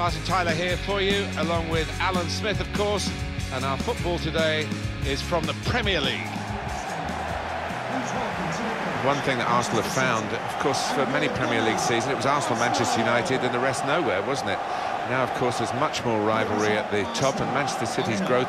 Martin Tyler here for you, along with Alan Smith, of course. And our football today is from the Premier League. One thing that Arsenal have found, of course, for many Premier League seasons, it was Arsenal, Manchester United, and the rest nowhere, wasn't it? Now, of course, there's much more rivalry at the top, and Manchester City's growth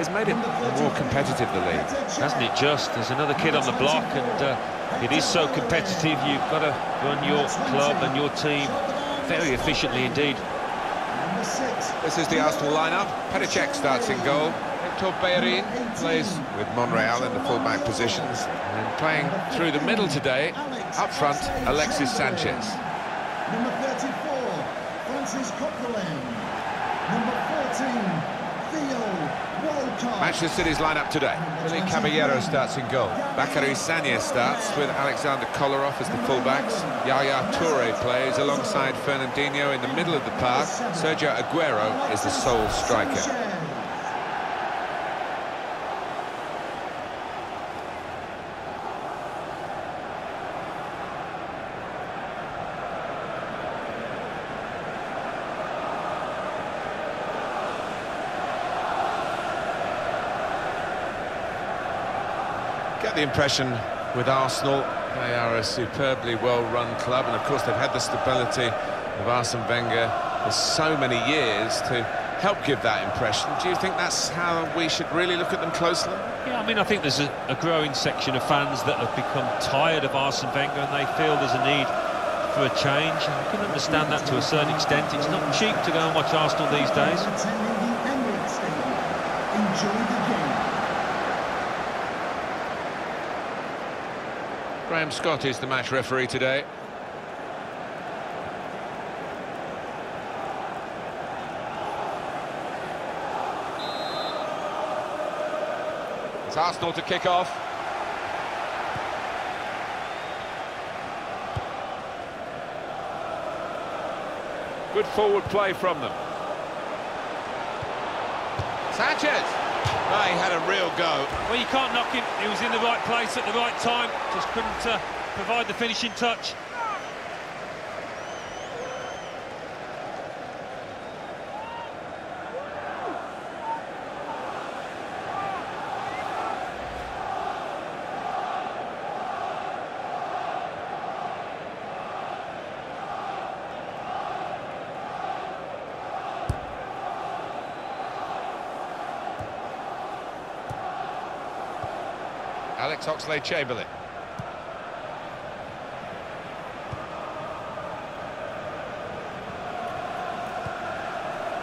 has made it more competitive, the league. Hasn't it just? There's another kid on the block, and uh, it is so competitive. You've got to run your club and your team very efficiently indeed. This is the Arsenal lineup. Petr starts in goal. Hector Bellerin plays with Monreal in the fullback positions. And playing through the middle today, up front, Alexis Sanchez. Number 34, Francis Coquelin. Number 14, Theo Walcott. Manchester City's lineup today. Willy Caballero starts in goal. Bacary Sagna starts with Alexander Kolarov as the fullbacks. Yaya Toure plays alongside Fernandinho in the middle of the park. Sergio Aguero is the sole striker. Get the impression with Arsenal, they are a superbly well-run club, and of course they've had the stability of Arsene Wenger for so many years to help give that impression. Do you think that's how we should really look at them closely? Yeah, I mean, I think there's a, a growing section of fans that have become tired of Arsene Wenger and they feel there's a need for a change. I can understand that to a certain extent. It's not cheap to go and watch Arsenal these days. Attending the Emirates Stadium. Enjoy the game. Graham Scott is the match referee today. It's Arsenal to kick off. Good forward play from them. Sanchez! He had a real go. Well, you can't knock him. He was in the right place at the right time. Just couldn't uh, provide the finishing touch. Alex Oxlade-Chamberlain.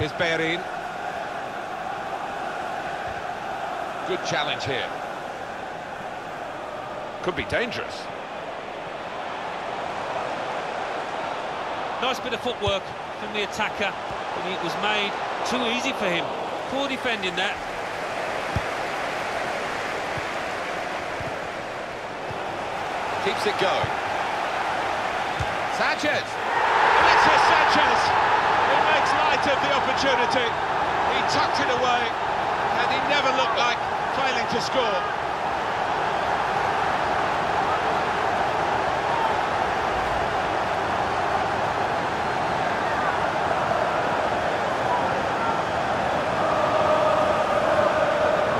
Here's Bellerin. Good challenge here. Could be dangerous. Nice bit of footwork from the attacker, but it was made too easy for him. Poor defending that. Keeps it going. Sanchez. Alexis Sanchez. He makes light of the opportunity. He tucked it away, and he never looked like failing to score.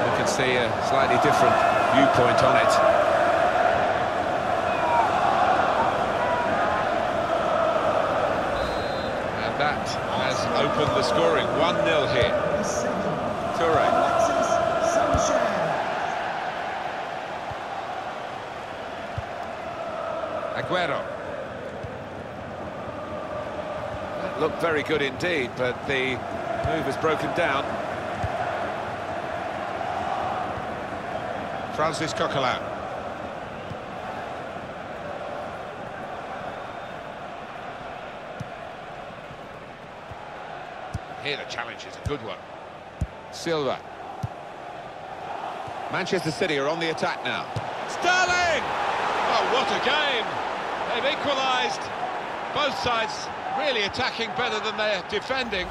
We can see a slightly different viewpoint on it. And that opened the scoring. 1-0 here. Toure. Aguero. That looked very good indeed, but the move has broken down. Francis Coquelin. Here the challenge is a good one. Silva. Manchester City are on the attack now. Sterling! Oh, what a game! They've equalised. Both sides really attacking better than they're defending.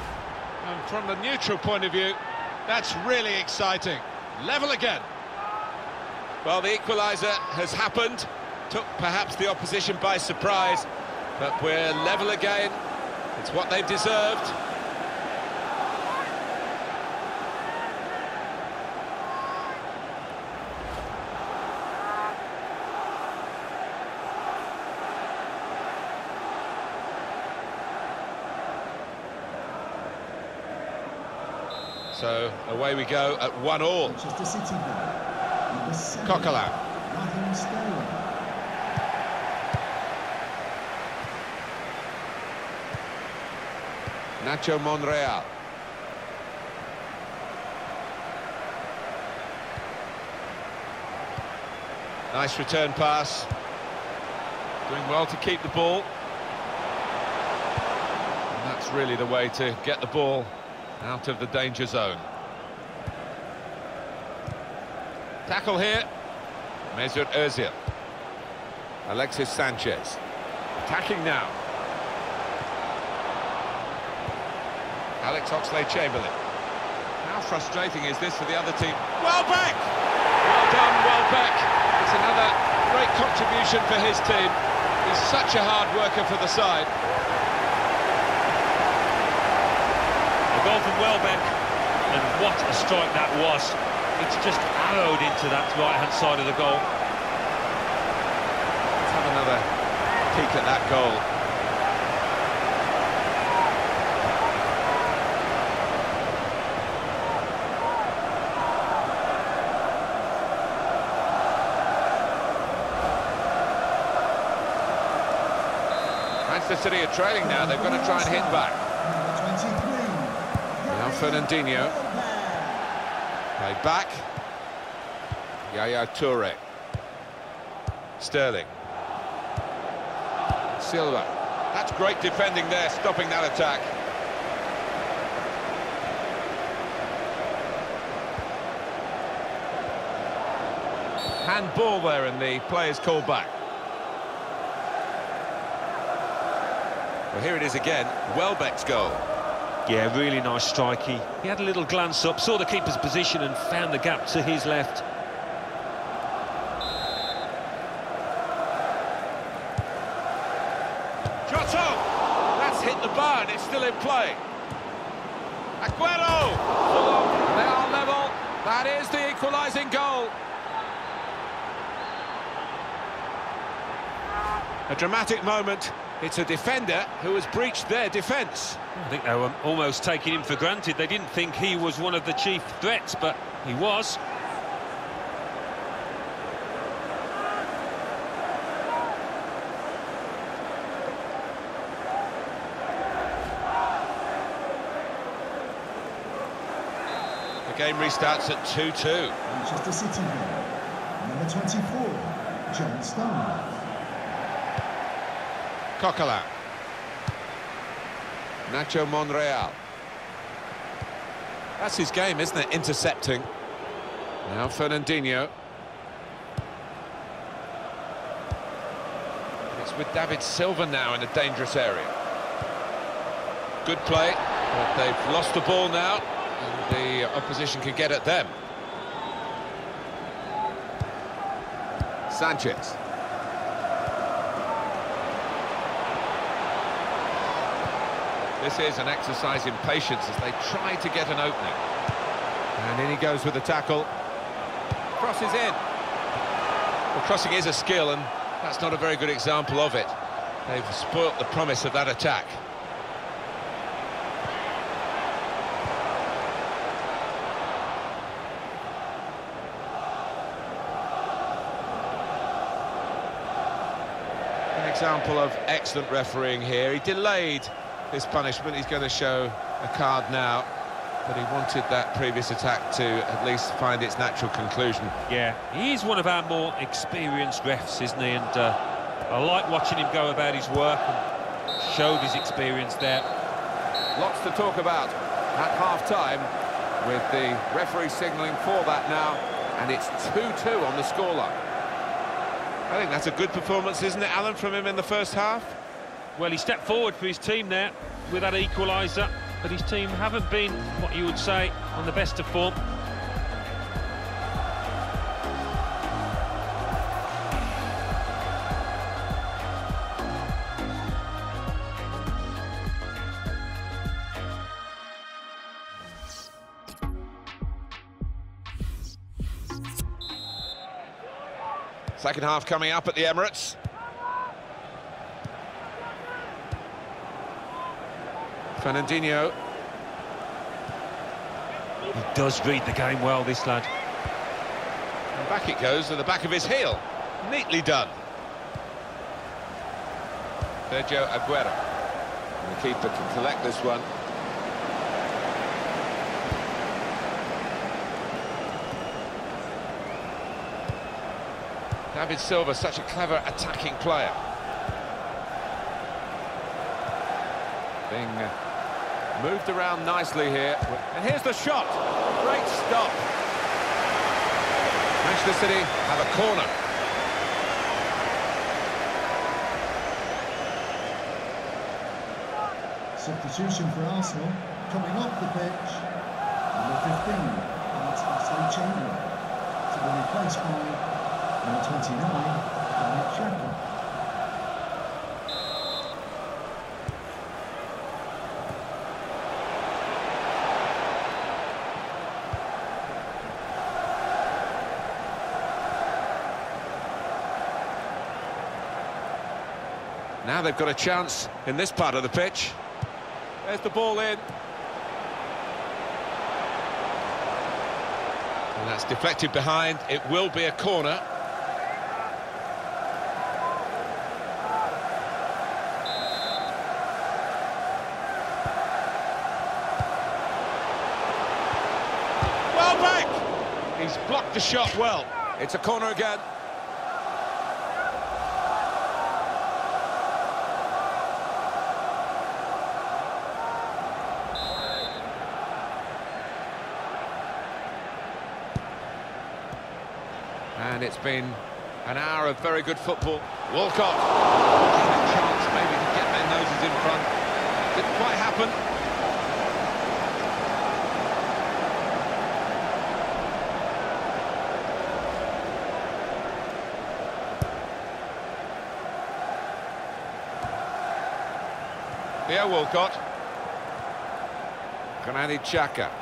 And from the neutral point of view, that's really exciting. Level again. Well, the equaliser has happened. Took perhaps the opposition by surprise. But we're level again. It's what they've deserved. So away we go at one all. Manchester City goal. Number seven. Coquelin. Nacho Monreal. Nice return pass. Doing well to keep the ball. And that's really the way to get the ball out of the danger zone. Tackle here. Mesut Ozil. Alexis Sanchez. Attacking now. Alex Oxlade-Chamberlain. How frustrating is this for the other team? Welbeck! Well done, Welbeck. It's another great contribution for his team. He's such a hard worker for the side. A goal from Welbeck, and what a strike that was. It's just arrowed into that right-hand side of the goal. Let's have another peek at that goal. Manchester City are trailing now. They've got to try and hit back. Number 23. Now Fernandinho. Play back. Yaya Toure. Sterling. Silva. That's great defending there, stopping that attack. Handball there and the player's called back. Well, here it is again, Welbeck's goal. Yeah, really nice strike. He, had a little glance up, saw the keeper's position and found the gap to his left. Jotto! That's hit the bar and it's still in play. Aguero! They are level. That is the equalising goal. A dramatic moment. It's a defender who has breached their defence. I think they were almost taking him for granted. They didn't think he was one of the chief threats, but he was. The game restarts at 2-2. Manchester City goal. Number 24. John Stones. Coquelin. Nacho Monreal. That's his game, isn't it? Intercepting. Now Fernandinho. It's with David Silva now in a dangerous area. Good play, but they've lost the ball now, and the opposition can get at them. Sanchez. This is an exercise in patience as they try to get an opening. And in he goes with the tackle. Crosses in. Well, crossing is a skill, and that's not a very good example of it. They've spoilt the promise of that attack. An example of excellent refereeing here. He delayed his punishment. He's going to show a card now, but he wanted that previous attack to at least find its natural conclusion. Yeah, he's one of our more experienced refs, isn't he? And uh, I like watching him go about his work and showed his experience there. Lots to talk about at half-time with the referee signalling for that now, and it's 2-2 on the scoreline. I think that's a good performance, isn't it, Alan, from him in the first half? Well, he stepped forward for his team there with that equaliser, but his team haven't been, what you would say, on the best of form. Second half coming up at the Emirates. Fernandinho. He does read the game well, this lad. And back it goes to the back of his heel. Neatly done. Sergio Aguero. And the keeper can collect this one. David Silva, such a clever attacking player. Being moved around nicely here. And here's the shot. Great stop. Manchester City have a corner. Substitution for Arsenal. Coming off the pitch, number 15, that's Oxlade-Chamberlain. To be replaced by number 29, Granit Xhaka. Now they've got a chance in this part of the pitch. There's the ball in. And that's deflected behind. It will be a corner. Welbeck! He's blocked the shot well. It's a corner again. And it's been an hour of very good football. Walcott a chance maybe to get their noses in front. Didn't quite happen. Theo Walcott. Granit Xhaka.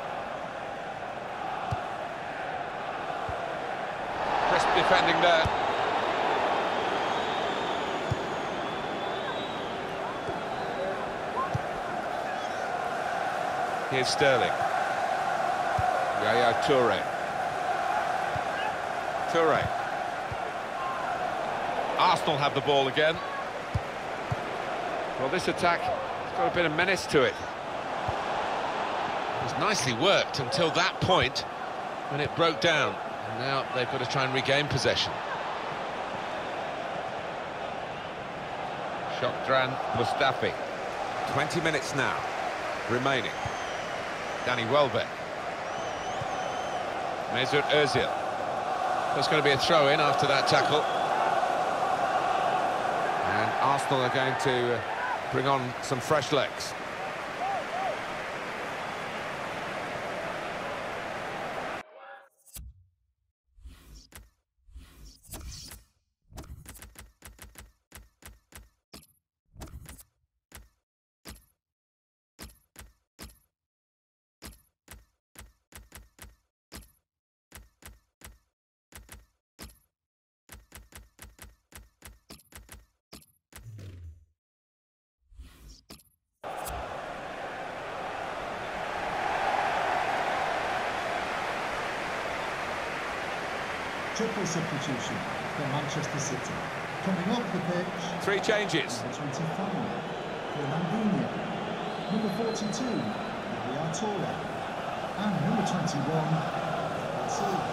Defending there. Here's Sterling. Yaya Toure. Toure. Arsenal have the ball again. Well, this attack has got a bit of menace to it. It was nicely worked until that point when it broke down. Now they've got to try and regain possession. Shkodran Mustafi. 20 minutes now remaining. Danny Welbeck. Mesut Ozil. There's going to be a throw-in after that tackle. And Arsenal are going to uh, bring on some fresh legs. Triple substitution for Manchester City. Coming off the pitch, Three changes. number 25, Fernandinho. Number 42, Yaya Toure. And number 21, David Silva.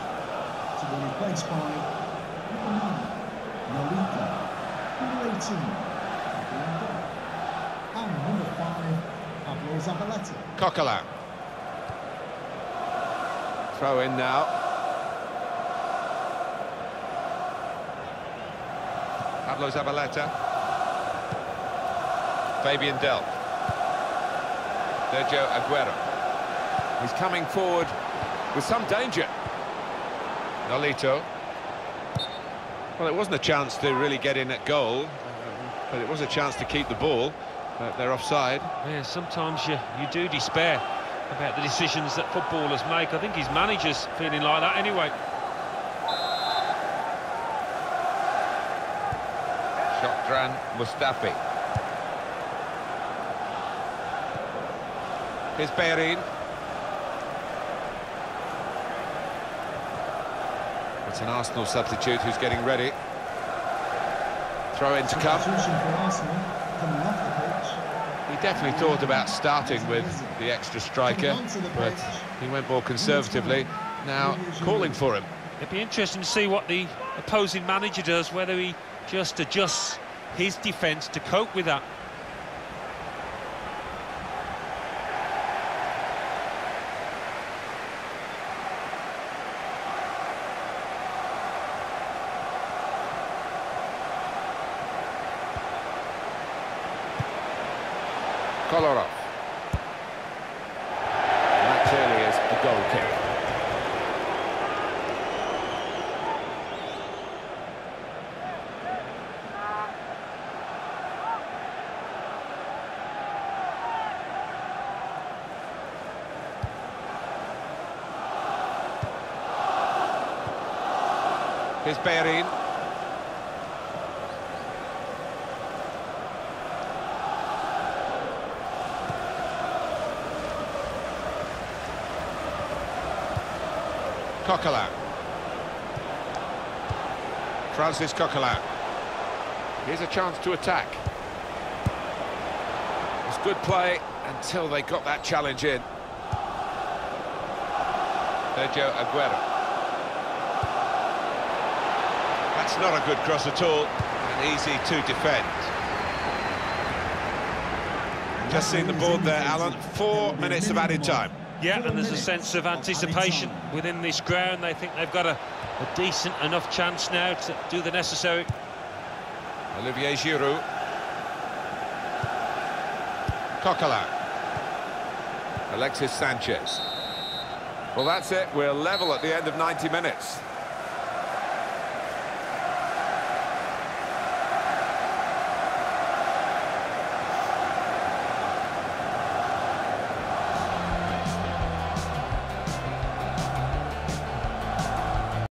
To be replaced by number 9, Nolito. Number 18, Fabian And number 5, Pablo Zabaleta. Coquelin. Throw in now. Pablo Zabaleta. Fabian Delph. Sergio Aguero. He's coming forward with some danger. Nolito. Well, it wasn't a chance to really get in at goal, um, but it was a chance to keep the ball. But they're offside. Yeah, sometimes you, you do despair about the decisions that footballers make. I think his manager's feeling like that anyway. Shkodran Mustafi. His Bellerin. It's an Arsenal substitute who's getting ready. Throw in to come. He definitely thought about starting with the extra striker, but he went more conservatively. Now calling for him. It'd be interesting to see what the opposing manager does, whether he just adjusts his defence to cope with that. Kolarov. That clearly is a goal kick. Here's Bellerin. Coquelin. Francis Coquelin. Here's a chance to attack. It's good play until they got that challenge in. Sergio Aguero. That's not a good cross at all, and easy to defend. Just seen the board there, Alan. Four minutes of added time. Yeah, and there's a sense of anticipation within this ground. They think they've got a, a decent enough chance now to do the necessary. Olivier Giroud. Coquelin. Alexis Sanchez. Well, that's it. We're level at the end of 90 minutes.